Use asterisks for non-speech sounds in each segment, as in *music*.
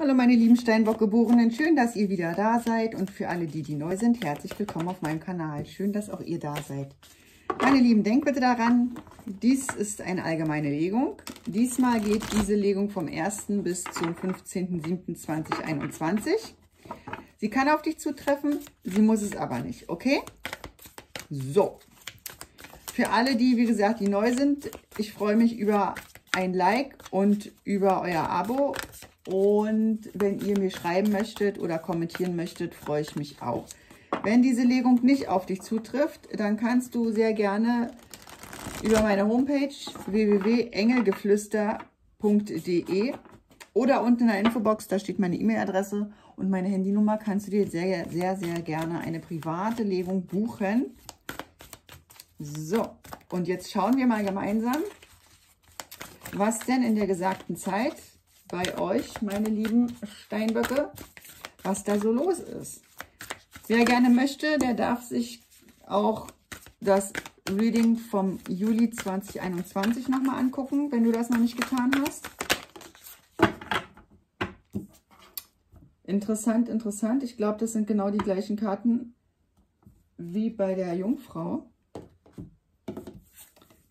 Hallo meine lieben Steinbock-Geborenen, schön, dass ihr wieder da seid und für alle, die, die neu sind, herzlich willkommen auf meinem Kanal. Schön, dass auch ihr da seid. Meine Lieben, denkt bitte daran, dies ist eine allgemeine Legung. Diesmal geht diese Legung vom 1. bis zum 15.07.2021. Sie kann auf dich zutreffen, sie muss es aber nicht, okay? So, für alle, die, wie gesagt, die neu sind, ich freue mich über ein Like und über euer Abo. Und wenn ihr mir schreiben möchtet oder kommentieren möchtet, freue ich mich auch. Wenn diese Legung nicht auf dich zutrifft, dann kannst du sehr gerne über meine Homepage www.engelgeflüster.de oder unten in der Infobox, da steht meine E-Mail-Adresse und meine Handynummer, kannst du dir sehr, sehr, sehr gerne eine private Legung buchen. So, und jetzt schauen wir mal gemeinsam, was denn in der gesagten Zeit bei euch, meine lieben Steinböcke, was da so los ist. Wer gerne möchte, der darf sich auch das Reading vom Juli 2021 nochmal angucken, wenn du das noch nicht getan hast. Interessant, interessant. Ich glaube, das sind genau die gleichen Karten wie bei der Jungfrau.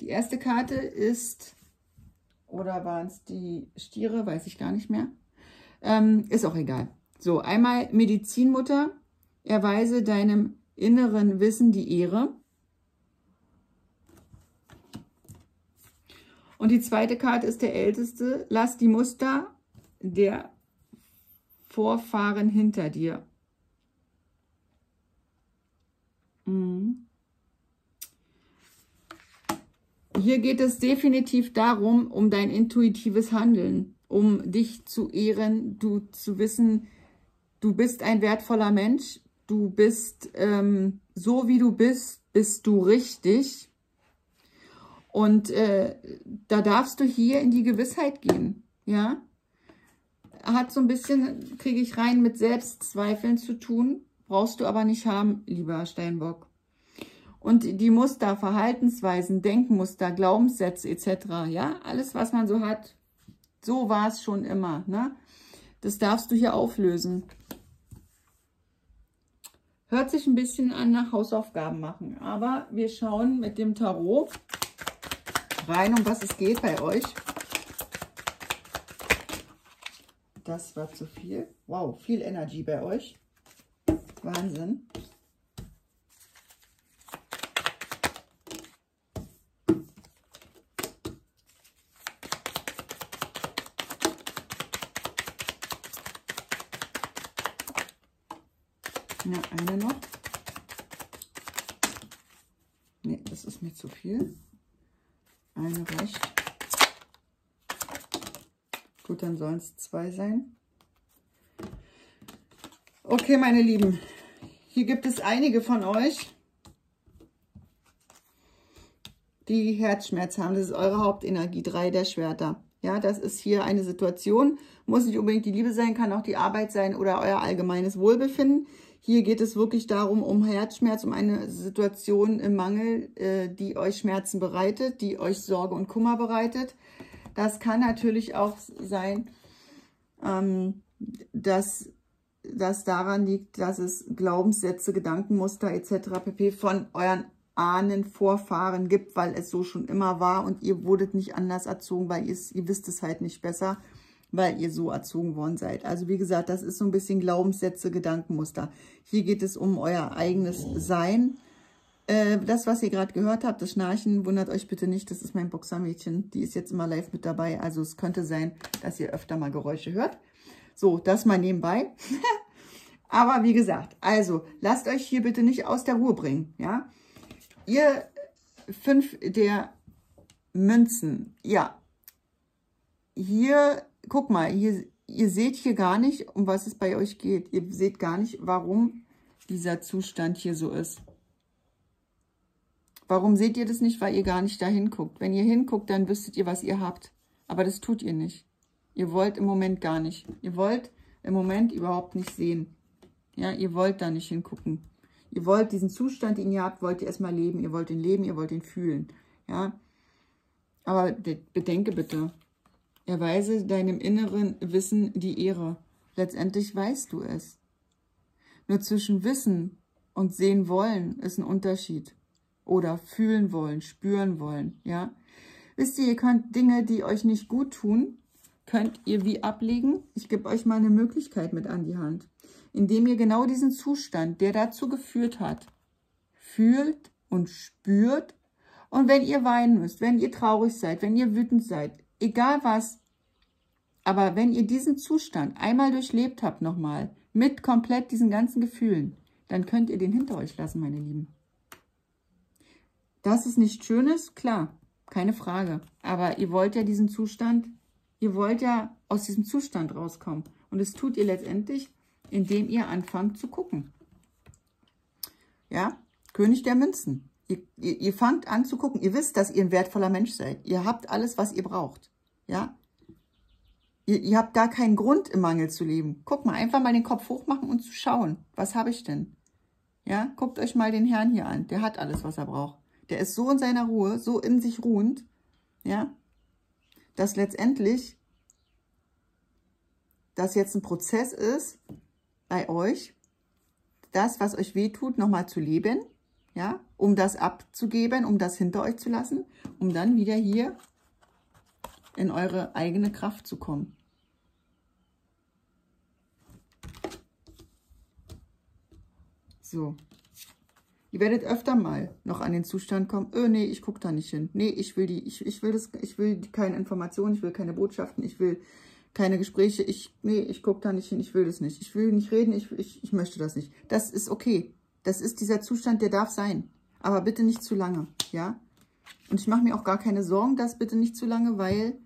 Die erste Karte ist oder waren es die Stiere? Weiß ich gar nicht mehr. Ähm, ist auch egal. So, einmal Medizinmutter. Erweise deinem inneren Wissen die Ehre. Und die zweite Karte ist der älteste. Lass die Muster der Vorfahren hinter dir. Hier geht es definitiv darum, um dein intuitives Handeln, um dich zu ehren, du zu wissen, du bist ein wertvoller Mensch, du bist ähm, so wie du bist, bist du richtig. Und äh, da darfst du hier in die Gewissheit gehen, ja. Hat so ein bisschen, kriege ich rein, mit Selbstzweifeln zu tun, brauchst du aber nicht haben, lieber Steinbock. Und die Muster, Verhaltensweisen, Denkmuster, Glaubenssätze etc., ja, alles, was man so hat, so war es schon immer, ne? Das darfst du hier auflösen. Hört sich ein bisschen an nach Hausaufgaben machen, aber wir schauen mit dem Tarot rein, um was es geht bei euch. Das war zu viel. Wow, viel Energy bei euch. Wahnsinn. Ja, eine noch. Ne, das ist mir zu viel. Eine reicht. Gut, dann sollen es zwei sein. Okay, meine Lieben. Hier gibt es einige von euch, die Herzschmerz haben. Das ist eure Hauptenergie, drei der Schwerter. Ja, das ist hier eine Situation, muss nicht unbedingt die Liebe sein, kann auch die Arbeit sein oder euer allgemeines Wohlbefinden. Hier geht es wirklich darum, um Herzschmerz, um eine Situation im Mangel, äh, die euch Schmerzen bereitet, die euch Sorge und Kummer bereitet. Das kann natürlich auch sein, ähm, dass das daran liegt, dass es Glaubenssätze, Gedankenmuster etc. pp. von euren Ahnen, Vorfahren gibt, weil es so schon immer war und ihr wurdet nicht anders erzogen, weil ihr wisst es halt nicht besser weil ihr so erzogen worden seid. Also wie gesagt, das ist so ein bisschen Glaubenssätze, Gedankenmuster. Hier geht es um euer eigenes Sein. Äh, das, was ihr gerade gehört habt, das Schnarchen, wundert euch bitte nicht, das ist mein Boxermädchen. Die ist jetzt immer live mit dabei. Also es könnte sein, dass ihr öfter mal Geräusche hört. So, das mal nebenbei. *laughs* Aber wie gesagt, also lasst euch hier bitte nicht aus der Ruhe bringen. Ja, Ihr fünf der Münzen, ja, hier guck mal, hier, ihr seht hier gar nicht, um was es bei euch geht. Ihr seht gar nicht, warum dieser Zustand hier so ist. Warum seht ihr das nicht? Weil ihr gar nicht da hinguckt. Wenn ihr hinguckt, dann wüsstet ihr, was ihr habt. Aber das tut ihr nicht. Ihr wollt im Moment gar nicht. Ihr wollt im Moment überhaupt nicht sehen. Ja, ihr wollt da nicht hingucken. Ihr wollt diesen Zustand, den ihr habt, wollt ihr erstmal leben. Ihr wollt ihn leben, ihr wollt ihn fühlen. Ja, aber bedenke bitte, Erweise deinem inneren Wissen die Ehre. Letztendlich weißt du es. Nur zwischen Wissen und Sehen wollen ist ein Unterschied. Oder fühlen wollen, spüren wollen, ja. Wisst ihr, ihr könnt Dinge, die euch nicht gut tun, könnt ihr wie ablegen. Ich gebe euch mal eine Möglichkeit mit an die Hand. Indem ihr genau diesen Zustand, der dazu geführt hat, fühlt und spürt. Und wenn ihr weinen müsst, wenn ihr traurig seid, wenn ihr wütend seid, egal was, aber wenn ihr diesen Zustand einmal durchlebt habt nochmal, mit komplett diesen ganzen Gefühlen, dann könnt ihr den hinter euch lassen, meine Lieben. Dass es nicht schön ist, klar, keine Frage. Aber ihr wollt ja diesen Zustand, ihr wollt ja aus diesem Zustand rauskommen. Und das tut ihr letztendlich, indem ihr anfangt zu gucken. Ja, König der Münzen. Ihr, ihr, ihr fangt an zu gucken. Ihr wisst, dass ihr ein wertvoller Mensch seid. Ihr habt alles, was ihr braucht. Ja, Ihr, ihr habt gar keinen Grund, im Mangel zu leben. Guck mal, einfach mal den Kopf hochmachen und zu schauen. Was habe ich denn? Ja, guckt euch mal den Herrn hier an. Der hat alles, was er braucht. Der ist so in seiner Ruhe, so in sich ruhend, ja, dass letztendlich das jetzt ein Prozess ist bei euch, das, was euch wehtut, nochmal zu leben, ja, um das abzugeben, um das hinter euch zu lassen, um dann wieder hier in eure eigene Kraft zu kommen. So. Ihr werdet öfter mal noch an den Zustand kommen, öh, nee, ich gucke da nicht hin. Nee, ich will die, ich, ich will das, ich will keine Informationen, ich will keine Botschaften, ich will keine Gespräche, ich, nee, ich gucke da nicht hin, ich will das nicht. Ich will nicht reden, ich, ich, ich möchte das nicht. Das ist okay. Das ist dieser Zustand, der darf sein. Aber bitte nicht zu lange, ja? Und ich mache mir auch gar keine Sorgen, das bitte nicht zu lange, weil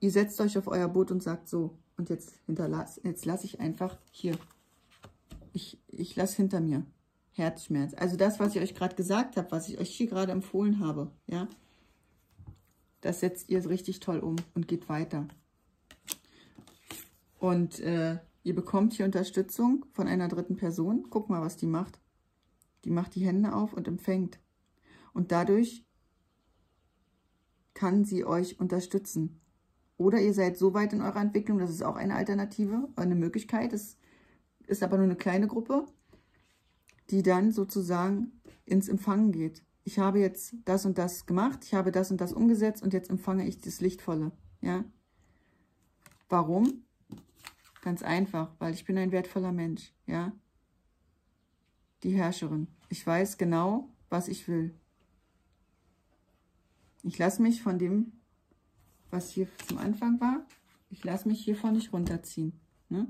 ihr setzt euch auf euer Boot und sagt so, und jetzt hinterlass, jetzt lasse ich einfach hier. Ich, ich lasse hinter mir. Herzschmerz. Also das, was ich euch gerade gesagt habe, was ich euch hier gerade empfohlen habe, ja, das setzt ihr richtig toll um und geht weiter. Und äh, ihr bekommt hier Unterstützung von einer dritten Person. Guck mal, was die macht. Die macht die Hände auf und empfängt. Und dadurch kann sie euch unterstützen. Oder ihr seid so weit in eurer Entwicklung, das ist auch eine Alternative, eine Möglichkeit. Es ist aber nur eine kleine Gruppe die dann sozusagen ins Empfangen geht. Ich habe jetzt das und das gemacht, ich habe das und das umgesetzt und jetzt empfange ich das Lichtvolle. Ja? Warum? Ganz einfach, weil ich bin ein wertvoller Mensch. Ja? Die Herrscherin. Ich weiß genau, was ich will. Ich lasse mich von dem, was hier zum Anfang war, ich lasse mich hiervon nicht runterziehen. Ne?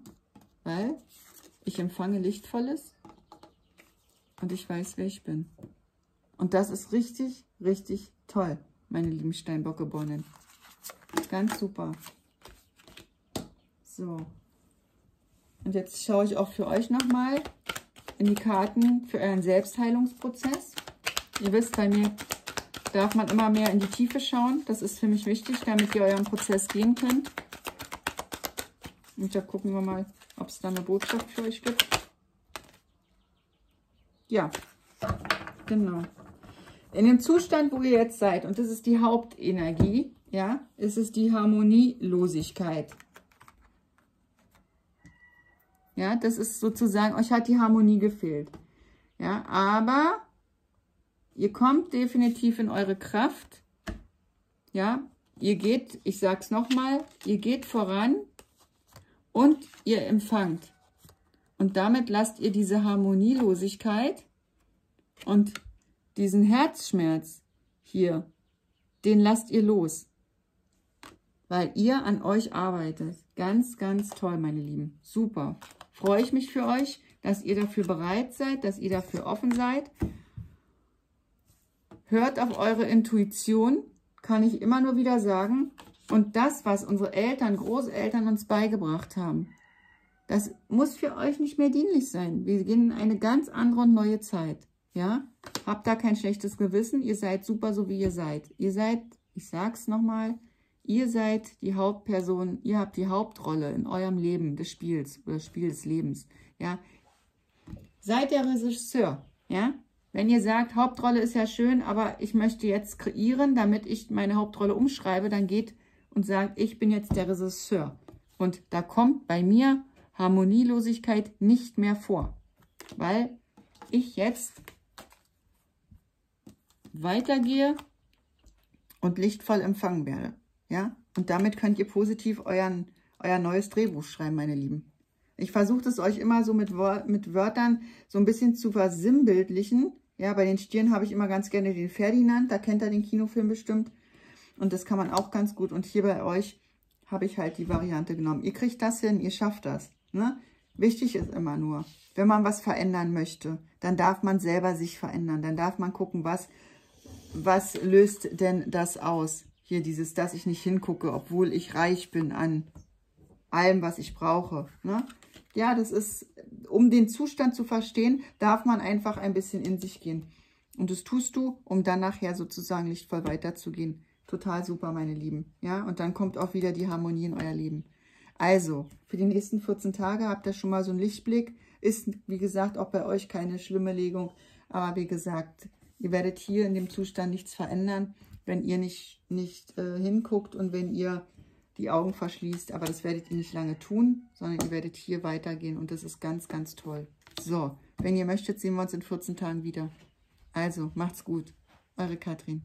Weil ich empfange Lichtvolles und ich weiß, wer ich bin. Und das ist richtig, richtig toll, meine lieben Steinbock-Geborenen. Ganz super. So. Und jetzt schaue ich auch für euch nochmal in die Karten für euren Selbstheilungsprozess. Ihr wisst, bei mir darf man immer mehr in die Tiefe schauen. Das ist für mich wichtig, damit ihr euren Prozess gehen könnt. Und da gucken wir mal, ob es da eine Botschaft für euch gibt. Ja, genau. In dem Zustand, wo ihr jetzt seid, und das ist die Hauptenergie, ja, ist es die Harmonielosigkeit. Ja, das ist sozusagen, euch hat die Harmonie gefehlt. Ja, aber ihr kommt definitiv in eure Kraft. Ja, ihr geht, ich sag's nochmal, ihr geht voran und ihr empfangt. Und damit lasst ihr diese Harmonielosigkeit und diesen Herzschmerz hier, den lasst ihr los. Weil ihr an euch arbeitet. Ganz, ganz toll, meine Lieben. Super. Freue ich mich für euch, dass ihr dafür bereit seid, dass ihr dafür offen seid. Hört auf eure Intuition, kann ich immer nur wieder sagen. Und das, was unsere Eltern, Großeltern uns beigebracht haben, das muss für euch nicht mehr dienlich sein. Wir gehen in eine ganz andere und neue Zeit. Ja, habt da kein schlechtes Gewissen. Ihr seid super, so wie ihr seid. Ihr seid, ich sag's nochmal, ihr seid die Hauptperson. Ihr habt die Hauptrolle in eurem Leben des Spiels oder Spiel des Lebens. Ja, seid der Regisseur. Ja, wenn ihr sagt, Hauptrolle ist ja schön, aber ich möchte jetzt kreieren, damit ich meine Hauptrolle umschreibe, dann geht und sagt, ich bin jetzt der Regisseur. Und da kommt bei mir Harmonielosigkeit nicht mehr vor, weil ich jetzt weitergehe und lichtvoll empfangen werde. Ja, und damit könnt ihr positiv euren, euer neues Drehbuch schreiben, meine Lieben. Ich versuche es euch immer so mit, mit Wörtern so ein bisschen zu versinnbildlichen. Ja, bei den Stieren habe ich immer ganz gerne den Ferdinand, da kennt ihr den Kinofilm bestimmt. Und das kann man auch ganz gut. Und hier bei euch habe ich halt die Variante genommen. Ihr kriegt das hin, ihr schafft das. Ne? Wichtig ist immer nur, wenn man was verändern möchte, dann darf man selber sich verändern. Dann darf man gucken, was, was löst denn das aus? Hier dieses, dass ich nicht hingucke, obwohl ich reich bin an allem, was ich brauche. Ne? Ja, das ist, um den Zustand zu verstehen, darf man einfach ein bisschen in sich gehen. Und das tust du, um dann nachher sozusagen lichtvoll weiterzugehen. Total super, meine Lieben. Ja, und dann kommt auch wieder die Harmonie in euer Leben. Also, für die nächsten 14 Tage habt ihr schon mal so einen Lichtblick. Ist, wie gesagt, auch bei euch keine schlimme Legung. Aber wie gesagt, ihr werdet hier in dem Zustand nichts verändern, wenn ihr nicht, nicht äh, hinguckt und wenn ihr die Augen verschließt. Aber das werdet ihr nicht lange tun, sondern ihr werdet hier weitergehen. Und das ist ganz, ganz toll. So, wenn ihr möchtet, sehen wir uns in 14 Tagen wieder. Also, macht's gut. Eure Katrin.